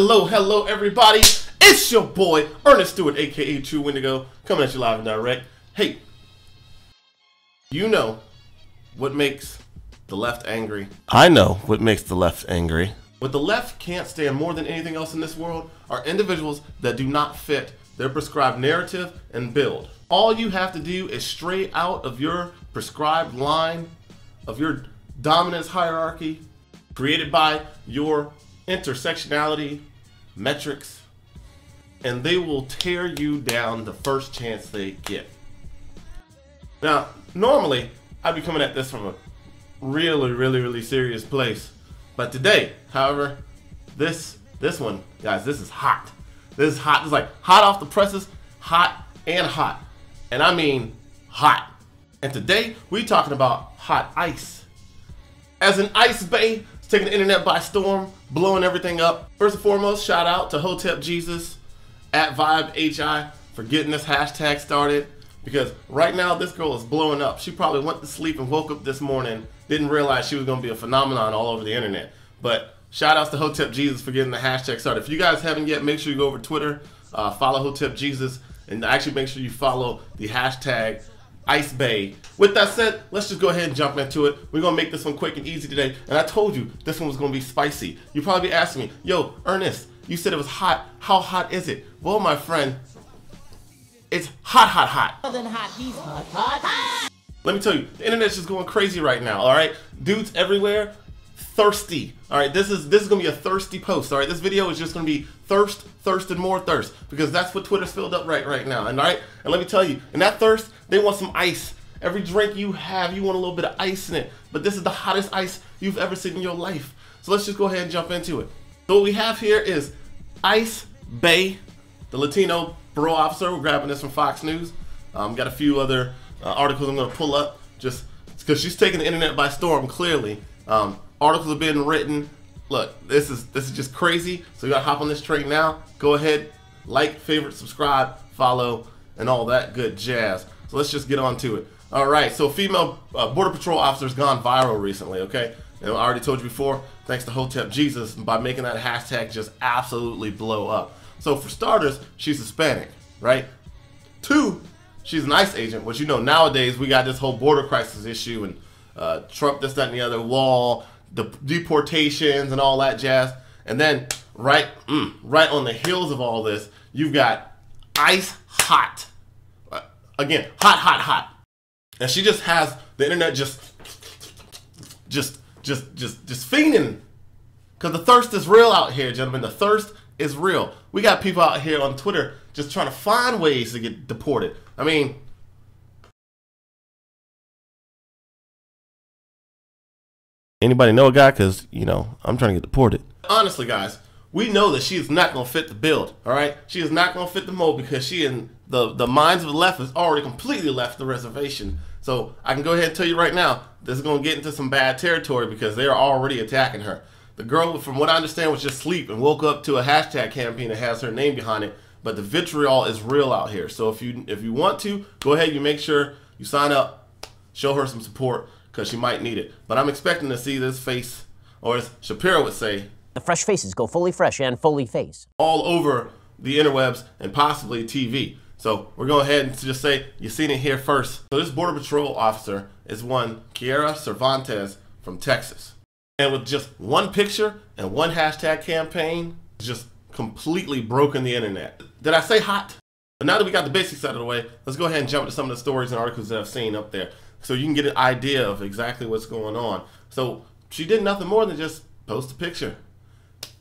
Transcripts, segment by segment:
Hello, hello, everybody. It's your boy, Ernest Stewart, aka True Wendigo, coming at you live and direct. Hey, you know what makes the left angry? I know what makes the left angry. What the left can't stand more than anything else in this world are individuals that do not fit their prescribed narrative and build. All you have to do is stray out of your prescribed line of your dominance hierarchy created by your intersectionality metrics and they will tear you down the first chance they get. Now, normally I'd be coming at this from a really, really, really serious place. But today, however, this this one, guys, this is hot. This is hot. It's like hot off the presses, hot and hot. And I mean hot. And today we talking about hot ice. As an ice bae, taking the internet by storm, blowing everything up. First and foremost, shout out to Hotep Jesus at Vibe HI for getting this hashtag started. Because right now this girl is blowing up. She probably went to sleep and woke up this morning, didn't realize she was gonna be a phenomenon all over the internet. But shout outs to Hotep Jesus for getting the hashtag started. If you guys haven't yet, make sure you go over Twitter, uh, follow Hotep Jesus, and actually make sure you follow the hashtag Ice Bae. With that said, let's just go ahead and jump into it. We're gonna make this one quick and easy today. And I told you this one was gonna be spicy. You probably be asking me, yo, Ernest, you said it was hot. How hot is it? Well, my friend, it's hot, hot, hot. Other than hot, he's hot, hot, hot. Let me tell you, the internet's just going crazy right now. All right, dudes everywhere, thirsty. All right, this is this is gonna be a thirsty post. All right, this video is just gonna be thirst, thirst, and more thirst because that's what Twitter's filled up right right now. And all right, and let me tell you, in that thirst, they want some ice. Every drink you have, you want a little bit of ice in it. But this is the hottest ice you've ever seen in your life. So let's just go ahead and jump into it. So what we have here is Ice Bae, the Latino parole officer. We're grabbing this from Fox News. Um, got a few other uh, articles I'm to pull up just because she's taking the internet by storm. Clearly, um, articles have been written. Look, this is this is just crazy. So you got to hop on this train now. Go ahead, like, favorite, subscribe, follow, and all that good jazz. So let's just get on to it. All right, so female uh, border patrol officers gone viral recently. Okay, and I already told you before. Thanks to Hotep Jesus by making that hashtag just absolutely blow up. So for starters, she's Hispanic, right? Two, she's an ICE agent, which you know nowadays we got this whole border crisis issue and uh, Trump this, that, and the other wall, the deportations and all that jazz. And then right, mm, right on the heels of all this, you've got ice hot. Again, hot, hot, hot. And she just has the internet just, just, just, just, just fiending. Cause the thirst is real out here, gentlemen. The thirst is real. We got people out here on Twitter just trying to find ways to get deported. I mean, anybody know a guy? Cause you know I'm trying to get deported. Honestly, guys, we know that she is not gonna fit the build. All right, she is not gonna fit the mold because she and the the minds of the left has already completely left the reservation. So I can go ahead and tell you right now, this is gonna get into some bad territory because they are already attacking her. The girl, from what I understand, was just asleep and woke up to a hashtag campaign that has her name behind it. But the vitriol is real out here. So if you if you want to, go ahead. You make sure you sign up, show her some support because she might need it. But I'm expecting to see this face, or as Shapiro would say, The fresh faces go fully fresh and fully face. all over the interwebs and possibly TV. So we're going ahead and just say you've seen it here first. So this Border Patrol officer is one Kiera Cervantes from Texas. And with just one picture and one hashtag campaign, just completely broken the internet. Did I say hot? But now that we got the basics out of the way, let's go ahead and jump to some of the stories and articles that I've seen up there so you can get an idea of exactly what's going on. So she did nothing more than just post a picture.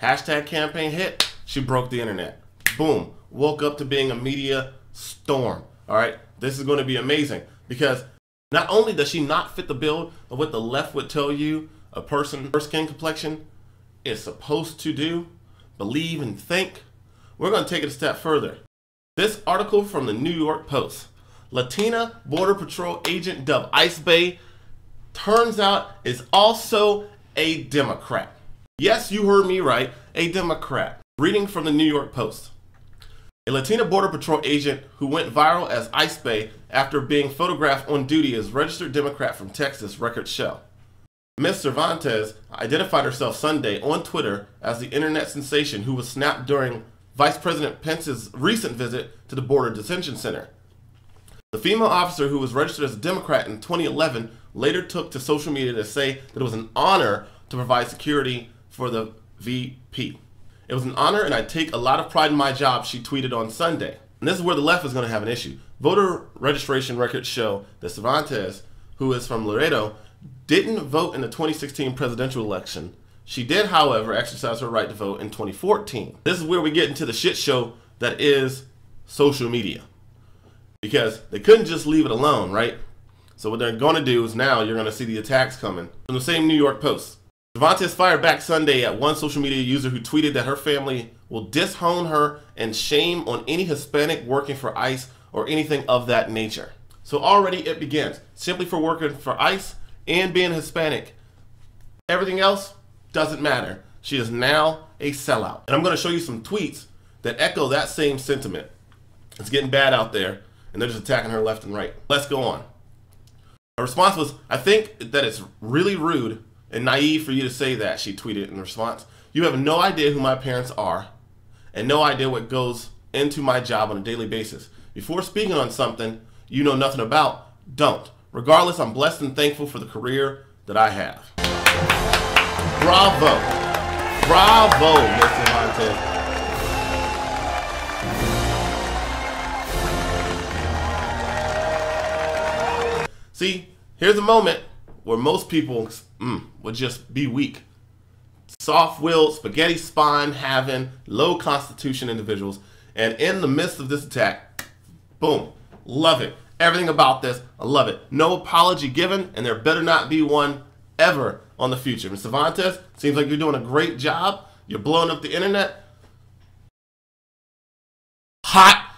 Hashtag campaign hit, she broke the internet. Boom. Woke up to being a media storm. All right. This is going to be amazing because not only does she not fit the bill of what the left would tell you a person, her skin complexion is supposed to do, believe, and think, we're going to take it a step further. This article from the New York Post Latina Border Patrol agent dubbed Ice Bae turns out is also a Democrat. Yes, you heard me right, a Democrat. Reading from the New York Post. A Latina Border Patrol agent who went viral as Ice Bay after being photographed on duty as registered Democrat from Texas records show. Miss Cervantes identified herself Sunday on Twitter as the internet sensation who was snapped during Vice President Pence's recent visit to the Border Detention Center. The female officer who was registered as a Democrat in 2011 later took to social media to say that it was an honor to provide security for the VP. It was an honor and I take a lot of pride in my job, she tweeted on Sunday. And this is where the left is going to have an issue. Voter registration records show that Cervantes, who is from Laredo, didn't vote in the 2016 presidential election. She did, however, exercise her right to vote in 2014. This is where we get into the shit show that is social media. Because they couldn't just leave it alone, right? So what they're going to do is now you're going to see the attacks coming from the same New York Post. Cervantes fired back Sunday at one social media user who tweeted that her family will disown her and shame on any Hispanic working for ICE or anything of that nature. So already it begins. Simply for working for ICE and being Hispanic. Everything else doesn't matter. She is now a sellout. And I'm going to show you some tweets that echo that same sentiment. It's getting bad out there, and they're just attacking her left and right. Let's go on. Her response was, I think that it's really rude and naive for you to say that, she tweeted in response. You have no idea who my parents are and no idea what goes into my job on a daily basis. Before speaking on something you know nothing about, don't. Regardless, I'm blessed and thankful for the career that I have. Bravo. Bravo, Mr. Montez. See, here's a moment where most people mm, would just be weak. Soft-willed, spaghetti spine having, low constitution individuals. And in the midst of this attack, boom, love it. Everything about this, I love it. No apology given, and there better not be one ever on the future. Mr. Cervantes, seems like you're doing a great job. You're blowing up the internet. Hot,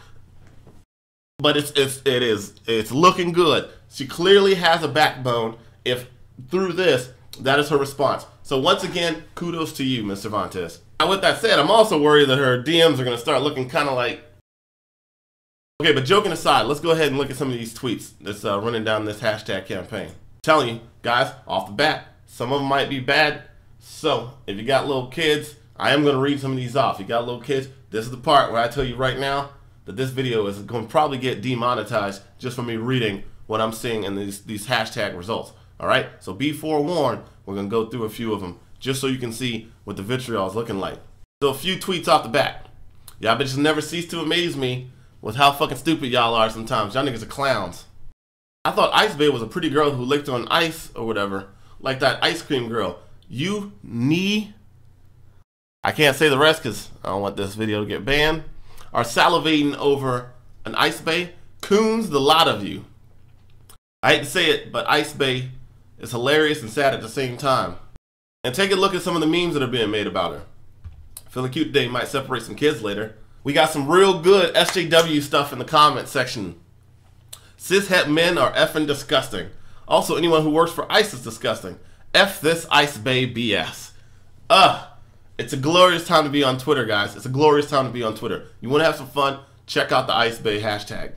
but it's it's it is it's looking good. She clearly has a backbone. If through this, that is her response. So once again, kudos to you, Mr. Cervantes. Now, with that said, I'm also worried that her DMs are going to start looking kind of like. Okay, but joking aside, let's go ahead and look at some of these tweets that's uh, running down this hashtag campaign. Telling you, guys, off the bat, some of them might be bad. So if you got little kids, I am going to read some of these off. You got little kids, this is the part where I tell you right now that this video is going to probably get demonetized just from me reading what I'm seeing in these, these hashtag results. All right, so be forewarned. We're gonna go through a few of them just so you can see what the vitriol is looking like. So a few tweets off the bat. Y'all bitches never cease to amaze me with how fucking stupid y'all are sometimes. Y'all niggas are clowns. I thought Ice Bae was a pretty girl who licked on ice or whatever, like that ice cream girl. You knee. I can't say the rest because I don't want this video to get banned. Are salivating over an Ice Bae. Coons, the lot of you. I hate to say it, but Ice Bae is hilarious and sad at the same time. And take a look at some of the memes that are being made about her. Feeling cute today might separate some kids later. We got some real good SJW stuff in the comment section. Cishet men are effing disgusting. Also, anyone who works for ICE is disgusting. F this Ice Bae BS. Ugh. It's a glorious time to be on Twitter, guys. It's a glorious time to be on Twitter. You want to have some fun? Check out the Ice Bae hashtag.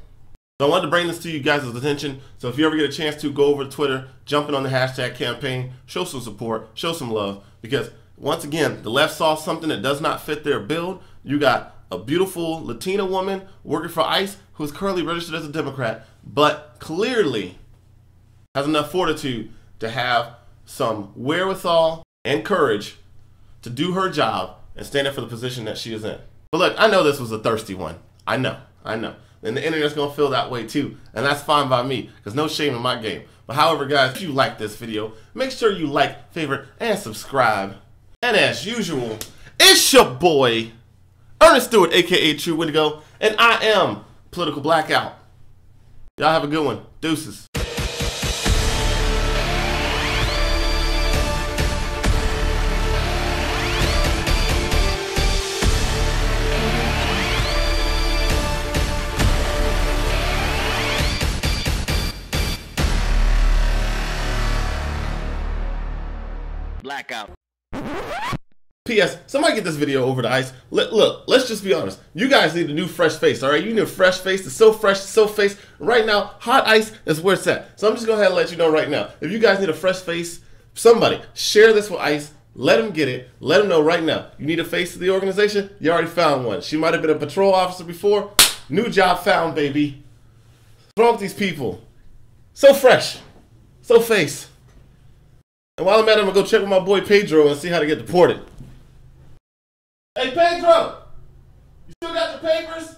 So I wanted to bring this to you guys' attention. So if you ever get a chance to go over to Twitter, jump in on the hashtag campaign, show some support, show some love. Because once again, the left saw something that does not fit their build. You got a beautiful Latina woman working for ICE who is currently registered as a Democrat, but clearly has enough fortitude to have some wherewithal and courage to do her job and stand up for the position that she is in. But look, I know this was a thirsty one. I know, I know then the internet's gonna feel that way too. And that's fine by me, because no shame in my game. But however, guys, if you like this video, make sure you like, favorite, and subscribe. And as usual, it's your boy, Ernest Stewart, aka True Wendigo, and I am Political Blackout. Y'all have a good one. Deuces. Blackout. P.S. Somebody get this video over to Ice. Let, look, let's just be honest. You guys need a new fresh face, all right? You need a fresh face. It's so fresh, so face. Right now, hot ice is where it's at. So I'm just going to let you know right now. If you guys need a fresh face, Somebody share this with Ice. Let him get it. Let him know right now. You need a face to the organization. You already found one. She might have been a patrol officer before. New job found, baby. What's wrong with these people? So fresh, so face. And while I'm at it, I'm gonna go check with my boy Pedro and see how to get deported. Hey Pedro, you still got your papers?